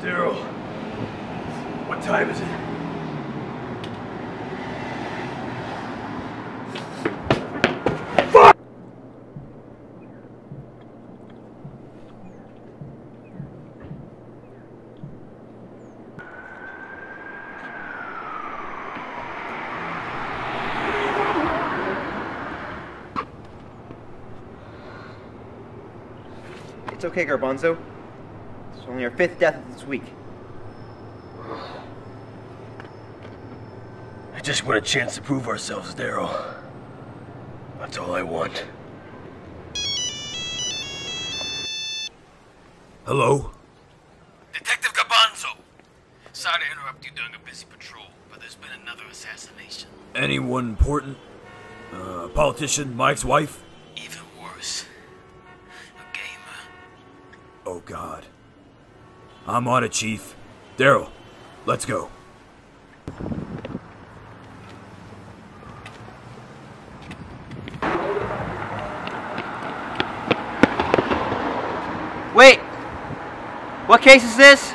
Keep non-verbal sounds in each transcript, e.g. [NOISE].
Daryl, what time is it? It's okay, Garbanzo. It's only our fifth death of this week. I just want a chance to prove ourselves, Daryl. That's all I want. Hello? Detective Garbanzo! Sorry to interrupt you during a busy patrol, but there's been another assassination. Anyone important? Uh, a politician, Mike's wife? Even worse. A gamer. Oh, God. I'm on it, Chief. Daryl, let's go. Wait! What case is this?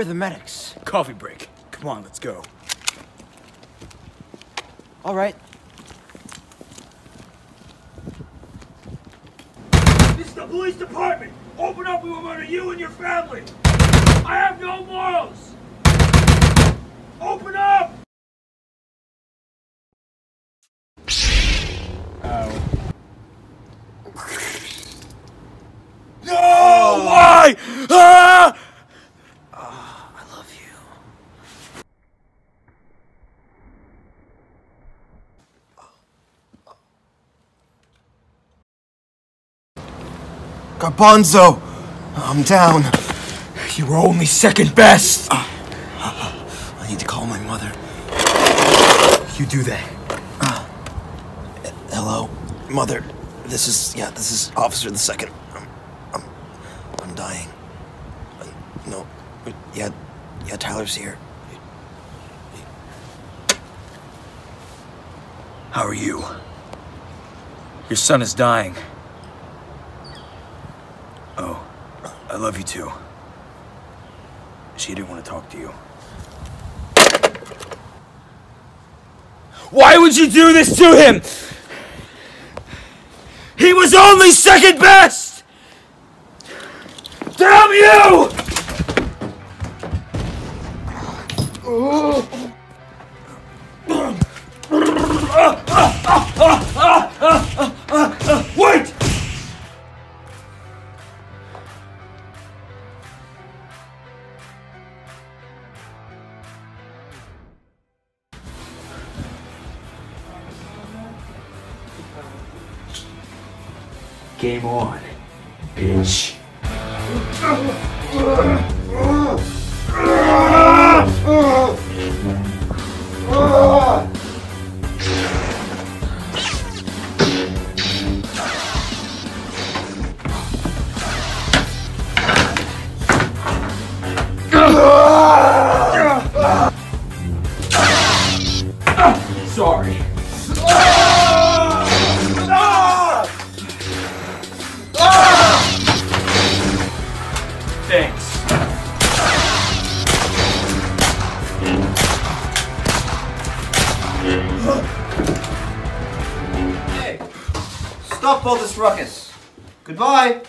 Where are the medics? Coffee break. Come on, let's go. All right. This is the police department! Open up, we will murder you and your family! I have no morals! Open up! No! Why? Ah! I love you. Garbanzo! I'm down. You were only second best! I need to call my mother. You do that. Hello, mother. This is yeah. This is Officer the Second. I'm, I'm, I'm dying. Uh, no, but yeah, yeah. Tyler's here. How are you? Your son is dying. Oh, I love you too. She didn't want to talk to you. Why would you do this to him? He was only second best! Damn you! Game on, bitch. [LAUGHS] all this ruckus! Goodbye!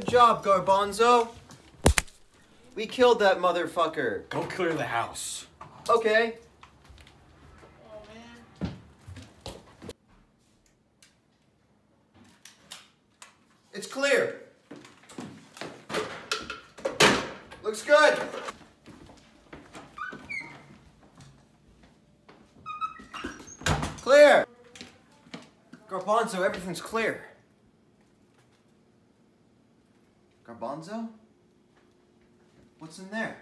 Good job, Garbanzo! We killed that motherfucker. Go clear the house. Okay. It's clear. Looks good. Clear. Garbanzo, everything's clear. Garbanzo? What's in there?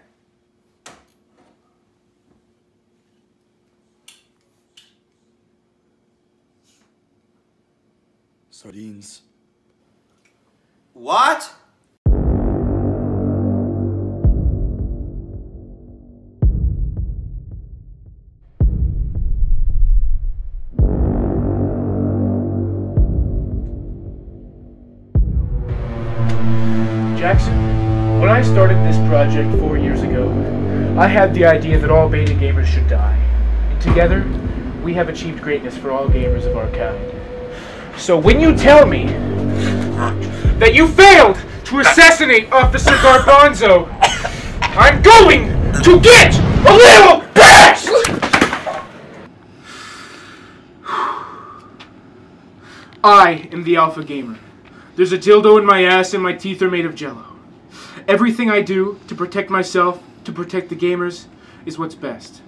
Sardines. What? Project four years ago, I had the idea that all beta gamers should die. And together, we have achieved greatness for all gamers of our kind. So when you tell me that you failed to assassinate Officer Garbanzo, I'm going to get a little pissed! I am the Alpha Gamer. There's a dildo in my ass and my teeth are made of jello. Everything I do to protect myself, to protect the gamers, is what's best.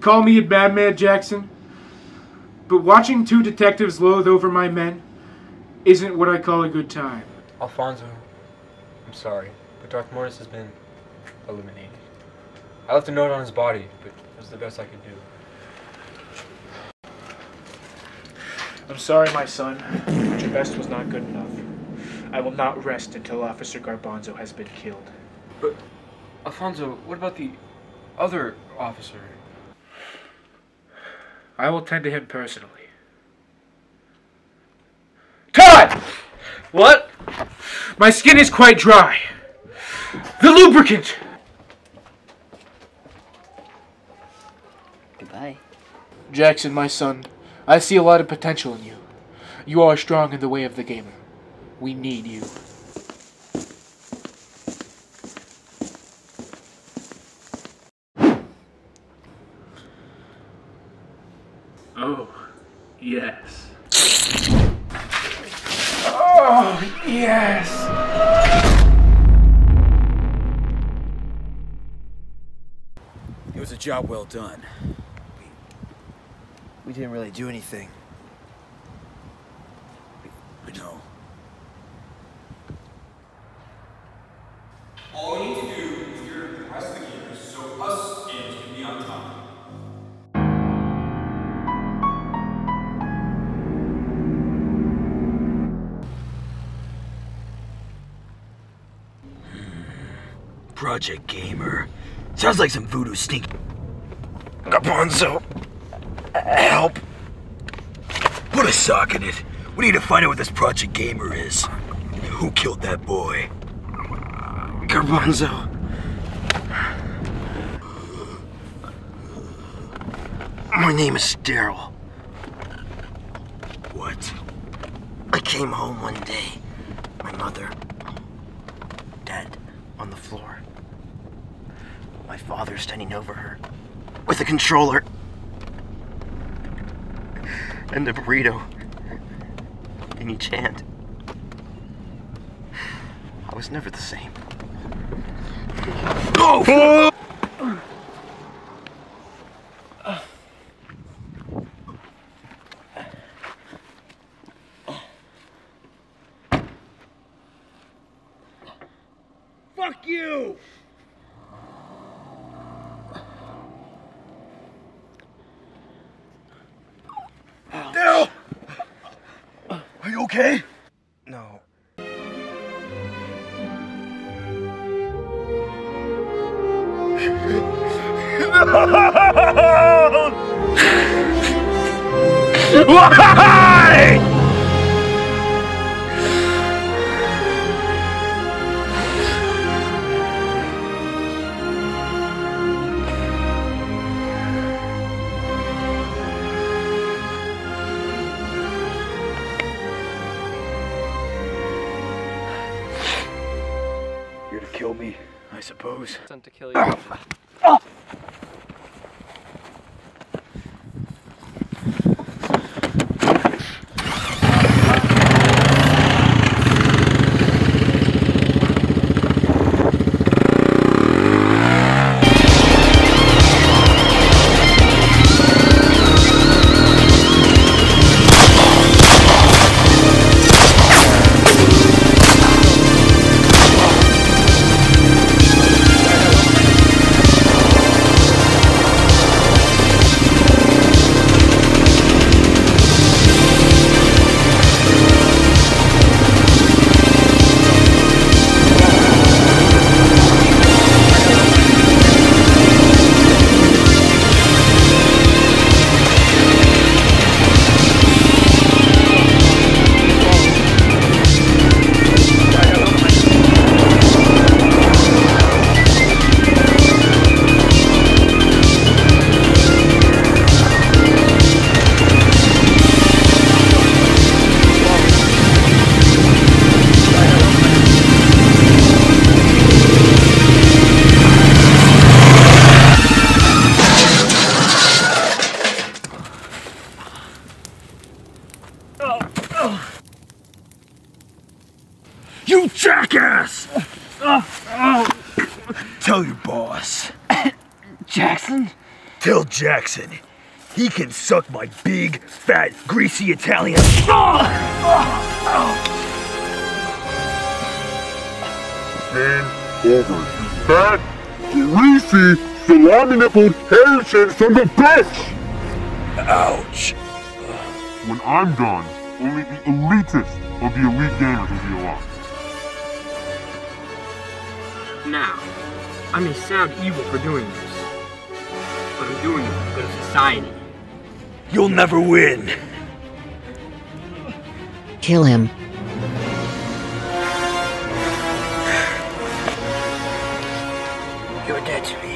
Call me a bad man, Jackson, but watching two detectives loathe over my men isn't what I call a good time. Alfonso, I'm sorry, but Darth Mortis has been eliminated. I left a note on his body, but it was the best I could do. I'm sorry, my son, but your best was not good enough. I will not rest until Officer Garbanzo has been killed. But, Alfonso, what about the other officer? I will tend to him personally. Todd! What? My skin is quite dry. The lubricant! Goodbye. Jackson, my son, I see a lot of potential in you. You are strong in the way of the gamer. We need you. Oh, yes. Oh, yes. It was a job well done. We didn't really do anything. Project Gamer. Sounds like some voodoo stink. Garbanzo. Help. Put a sock in it. We need to find out what this Project Gamer is. Who killed that boy? Garbanzo. My name is Daryl. What? I came home one day. My mother dead on the floor. My father standing over her with a controller and a burrito in each hand. I was never the same. Oh! Okay? No. [LAUGHS] Why? You jackass! Tell your boss. Jackson? Tell Jackson. He can suck my big, fat, greasy Italian. Game over. Fat, greasy, salami nippled hair from the bitch! Ouch. When I'm done, only the elitist of the elite gamers will be alive. Now, I may sound evil for doing this, but I'm doing it for the good of society. You'll never win. Kill him. You're dead to me.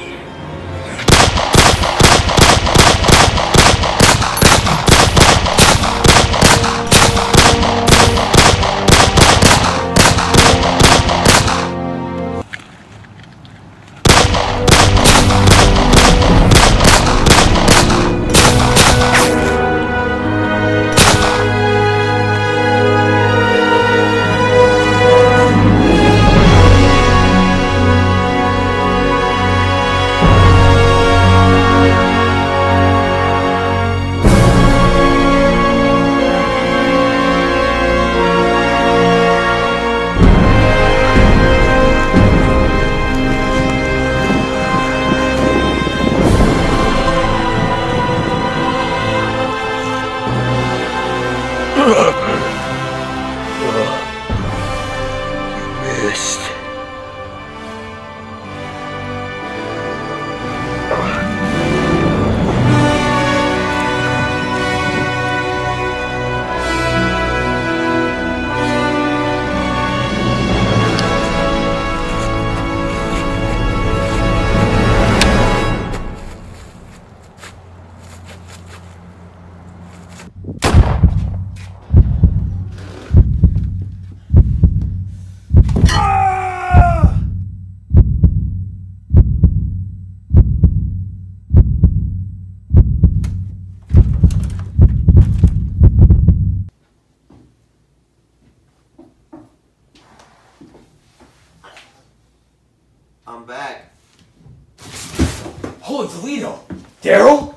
Holy Toledo! Daryl?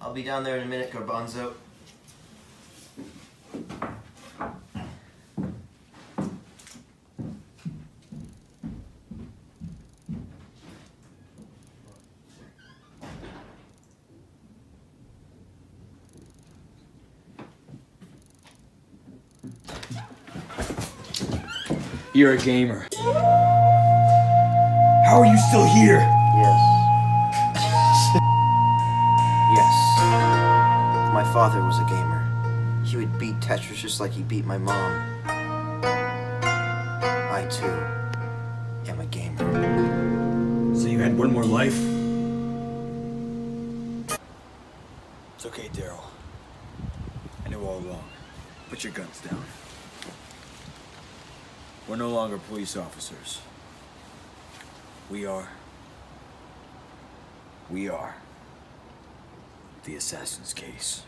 I'll be down there in a minute, Garbanzo. You're a gamer. How are you still here? Father was a gamer. He would beat Tetris just like he beat my mom. I too am a gamer. So you had one more life? It's okay, Daryl. I knew all along. Put your guns down. We're no longer police officers. We are. We are. The assassin's case.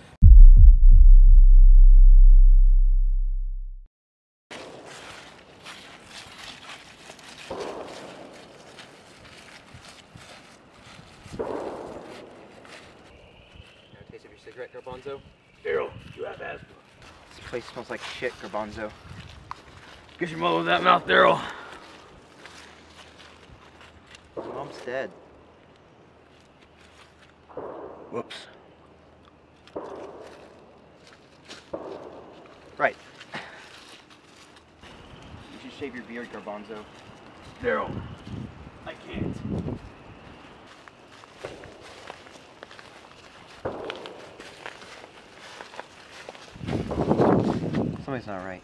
Taste of your cigarette, Garbanzo? Daryl, you have asthma. This place smells like shit, Garbanzo. Get your mother with that mouth, Daryl. Mom's dead. Whoops. Right. You should shave your beard, Garbanzo. Daryl, I can't. Something's not right.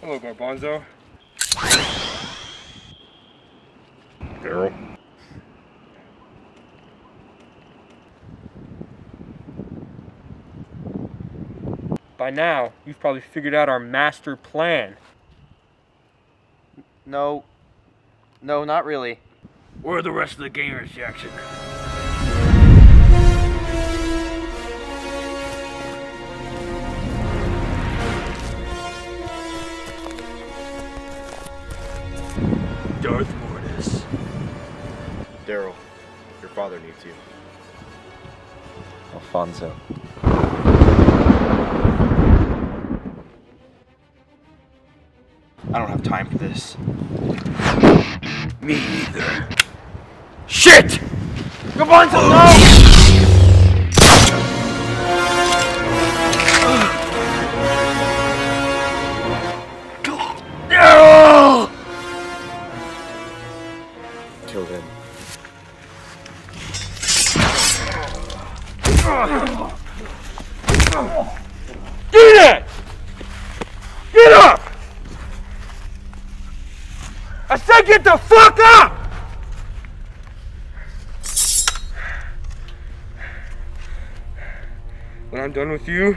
Hello, Garbanzo. Daryl? By now, you've probably figured out our master plan. No. No, not really. Where are the rest of the gamers, Jackson? Darth Mortis. Daryl, your father needs you. Alfonso. Have time for this. Me either. Shit! Garbanzo, no! No! Kill him. Get it! Get up! I said get the fuck up! When I'm done with you,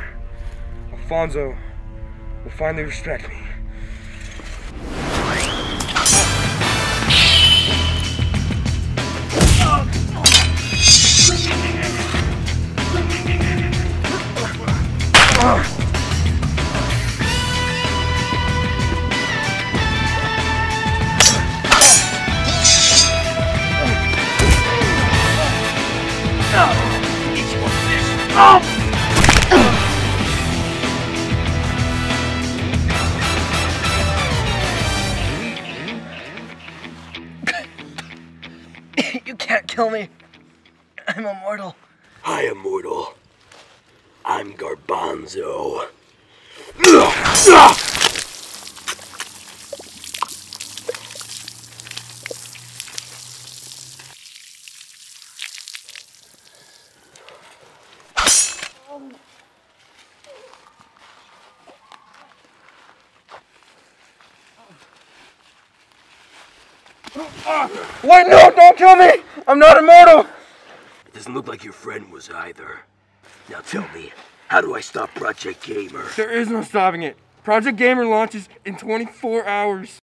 Alfonso will finally respect me. Wait, no, don't kill me! I'm not immortal! It doesn't look like your friend was either. Now tell me, how do I stop Project Gamer? There is no stopping it. Project Gamer launches in 24 hours.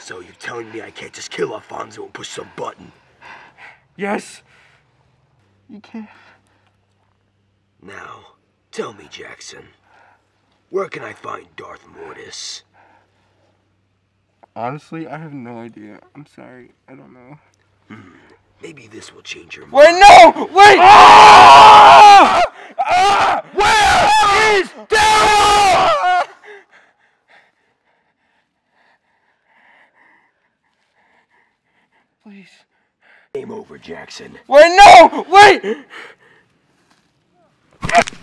So you're telling me I can't just kill Alfonso and push some button? Yes. You can't. Now, tell me, Jackson, where can I find Darth Mortis? Honestly, I have no idea. I'm sorry. I don't know. Maybe this will change your mind. Wait, no! Wait! Ah! Ah! Where is Daryl? Please. Game over, Jackson. Wait, no! Wait! [LAUGHS] Yeah.